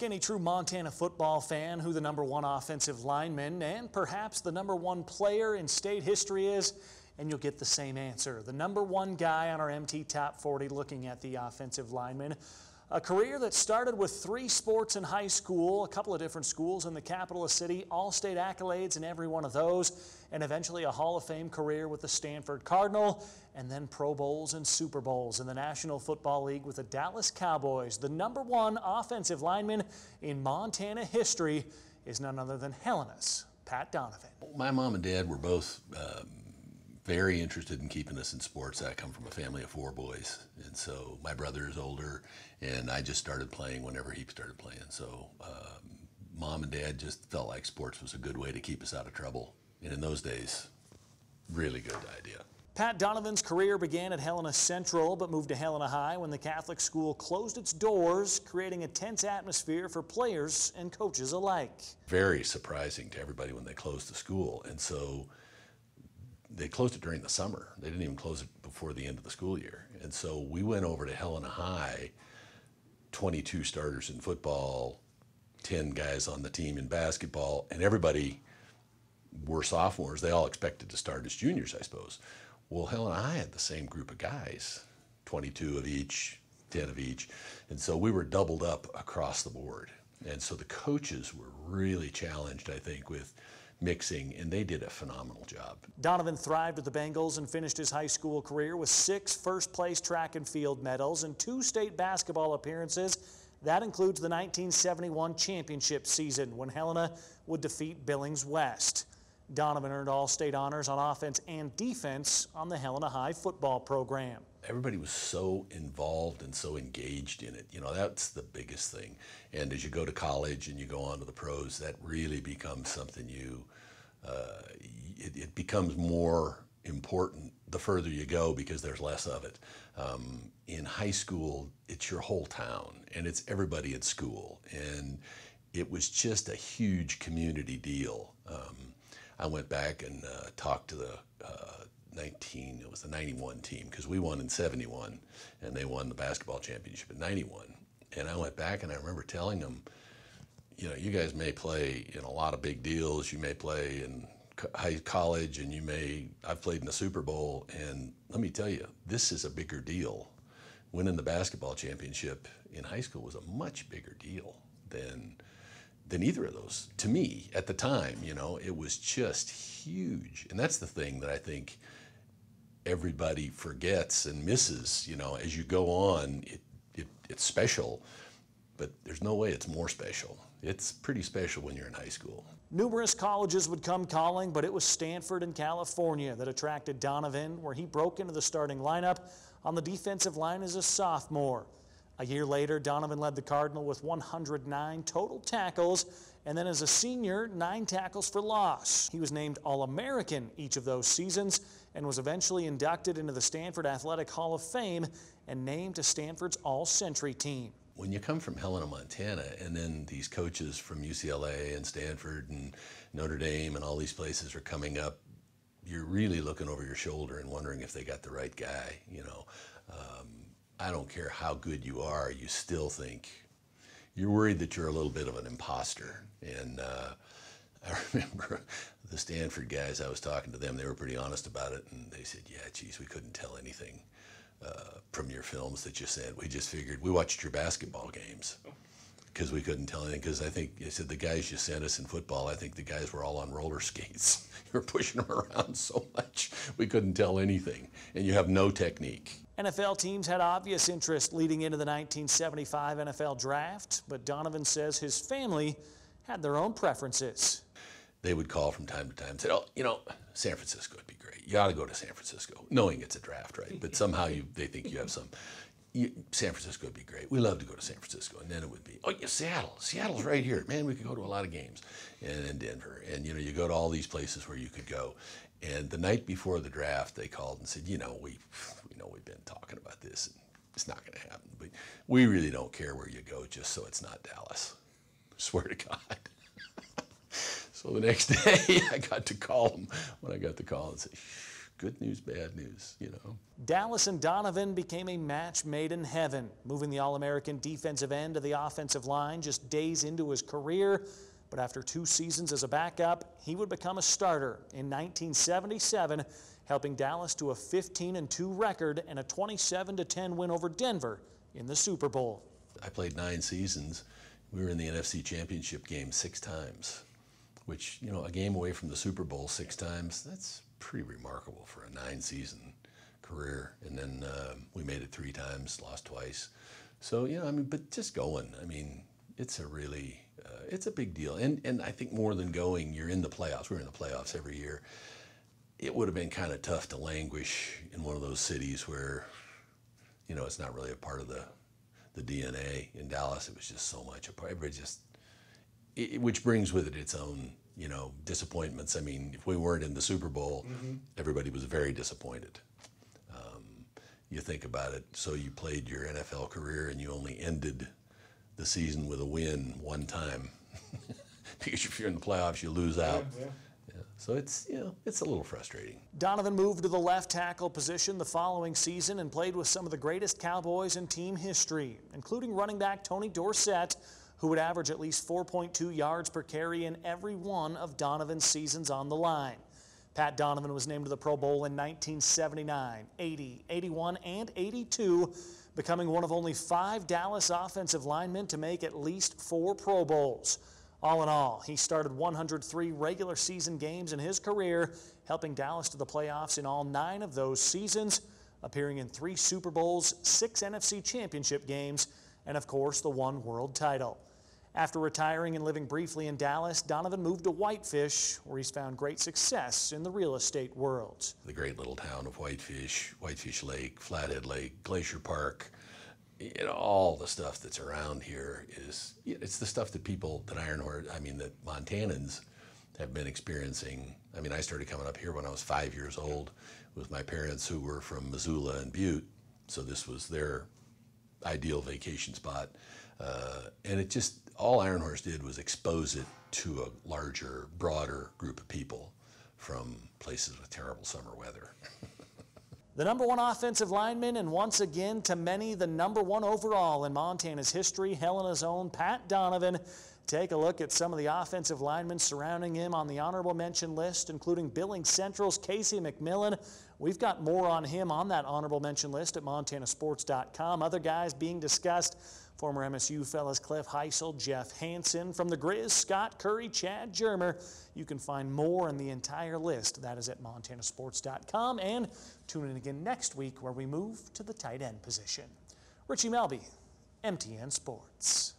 Ask any true Montana football fan who the number one offensive lineman and perhaps the number one player in state history is, and you'll get the same answer. The number one guy on our MT Top 40 looking at the offensive lineman. A career that started with three sports in high school, a couple of different schools in the capital of city, all state accolades in every one of those, and eventually a Hall of Fame career with the Stanford Cardinal, and then Pro Bowls and Super Bowls in the National Football League with the Dallas Cowboys. The number one offensive lineman in Montana history is none other than Helena's Pat Donovan. My mom and dad were both um, very interested in keeping us in sports. I come from a family of four boys, and so my brother is older, and I just started playing whenever he started playing. So um, mom and dad just felt like sports was a good way to keep us out of trouble, and in those days, really good idea. Pat Donovan's career began at Helena Central, but moved to Helena High when the Catholic school closed its doors, creating a tense atmosphere for players and coaches alike. Very surprising to everybody when they closed the school, and so they closed it during the summer. They didn't even close it before the end of the school year. And so we went over to Helena High, 22 starters in football, 10 guys on the team in basketball, and everybody were sophomores. They all expected to start as juniors, I suppose. Well, Helena High had the same group of guys, 22 of each, 10 of each. And so we were doubled up across the board. And so the coaches were really challenged, I think, with mixing, and they did a phenomenal job. Donovan thrived with the Bengals and finished his high school career with six first place track and field medals and two state basketball appearances. That includes the 1971 championship season when Helena would defeat Billings West. Donovan earned all state honors on offense and defense on the Helena High football program. Everybody was so involved and so engaged in it. You know, that's the biggest thing. And as you go to college and you go on to the pros, that really becomes something you, uh, it, it, becomes more important the further you go because there's less of it. Um, in high school, it's your whole town and it's everybody at school. And it was just a huge community deal. Um, I went back and uh, talked to the uh, 19, it was the 91 team, because we won in 71 and they won the basketball championship in 91. And I went back and I remember telling them, you know, you guys may play in a lot of big deals, you may play in high college and you may, I've played in the Super Bowl, and let me tell you, this is a bigger deal. Winning the basketball championship in high school was a much bigger deal than than either of those to me at the time you know it was just huge and that's the thing that i think everybody forgets and misses you know as you go on it, it, it's special but there's no way it's more special. It's pretty special when you're in high school. Numerous colleges would come calling but it was stanford in california that attracted donovan where he broke into the starting lineup on the defensive line as a sophomore a year later, Donovan led the Cardinal with 109 total tackles, and then as a senior, nine tackles for loss. He was named All American each of those seasons and was eventually inducted into the Stanford Athletic Hall of Fame and named to Stanford's All Century team. When you come from Helena, Montana, and then these coaches from UCLA and Stanford and Notre Dame and all these places are coming up, you're really looking over your shoulder and wondering if they got the right guy, you know. Um, I don't care how good you are, you still think you're worried that you're a little bit of an imposter. And uh, I remember the Stanford guys, I was talking to them, they were pretty honest about it. And they said, yeah, geez, we couldn't tell anything uh, from your films that you sent. We just figured, we watched your basketball games because we couldn't tell anything. Because I think, they said, the guys you sent us in football, I think the guys were all on roller skates. you were pushing them around so much, we couldn't tell anything. And you have no technique. NFL teams had obvious interest leading into the 1975 NFL draft, but Donovan says his family had their own preferences. They would call from time to time and say, oh, you know, San Francisco would be great. You ought to go to San Francisco, knowing it's a draft, right? But somehow you, they think you have some. You, San Francisco would be great. We love to go to San Francisco. And then it would be, oh, yeah, Seattle. Seattle's right here. Man, we could go to a lot of games. And, and Denver. And, you know, you go to all these places where you could go. And the night before the draft, they called and said, you know, we know we've been talking about this, and it's not going to happen. But we really don't care where you go, just so it's not Dallas. I Swear to God. so the next day, I got to call him when I got the call and say, good news, bad news, you know. Dallas and Donovan became a match made in heaven, moving the All American defensive end to the offensive line just days into his career. But after two seasons as a backup, he would become a starter in 1977, helping Dallas to a 15 2 record and a 27 10 win over Denver in the Super Bowl. I played nine seasons. We were in the NFC Championship game six times, which, you know, a game away from the Super Bowl six times, that's pretty remarkable for a nine season career. And then uh, we made it three times, lost twice. So, you know, I mean, but just going, I mean, it's a really, uh, it's a big deal. And, and I think more than going, you're in the playoffs. We're in the playoffs every year. It would have been kind of tough to languish in one of those cities where, you know, it's not really a part of the the DNA in Dallas. It was just so much a part. Everybody just, it, which brings with it its own, you know, disappointments. I mean, if we weren't in the Super Bowl, mm-hmm. everybody was very disappointed. Um, you think about it. So you played your NFL career and you only ended the season with a win one time. because if you're in the playoffs, you lose out. Yeah, yeah. So it's, you know, it's a little frustrating. Donovan moved to the left tackle position the following season and played with some of the greatest Cowboys in team history, including running back Tony Dorsett, who would average at least 4.2 yards per carry in every one of Donovan's seasons on the line. Pat Donovan was named to the Pro Bowl in 1979, 80, 81, and 82, becoming one of only five Dallas offensive linemen to make at least four Pro Bowls. All in all, he started 103 regular season games in his career, helping Dallas to the playoffs in all nine of those seasons, appearing in three Super Bowls, six NFC championship games, and of course the one world title. After retiring and living briefly in Dallas, Donovan moved to Whitefish, where he's found great success in the real estate world. The great little town of Whitefish, Whitefish Lake, Flathead Lake, Glacier Park, you know, all the stuff that's around here is it's the stuff that people that Iron Horse, I mean, that Montanans have been experiencing. I mean, I started coming up here when I was five years old with my parents who were from Missoula and Butte, so this was their ideal vacation spot. Uh, and it just all Iron Horse did was expose it to a larger, broader group of people from places with terrible summer weather. The number one offensive lineman, and once again, to many, the number one overall in Montana's history, Helena's own Pat Donovan. Take a look at some of the offensive linemen surrounding him on the honorable mention list, including Billings Central's Casey McMillan. We've got more on him on that honorable mention list at montanasports.com. Other guys being discussed Former MSU fellas Cliff Heisel, Jeff Hanson. From the Grizz, Scott Curry, Chad Germer. You can find more in the entire list. That is at montanasports.com. And tune in again next week where we move to the tight end position. Richie Melby, MTN Sports.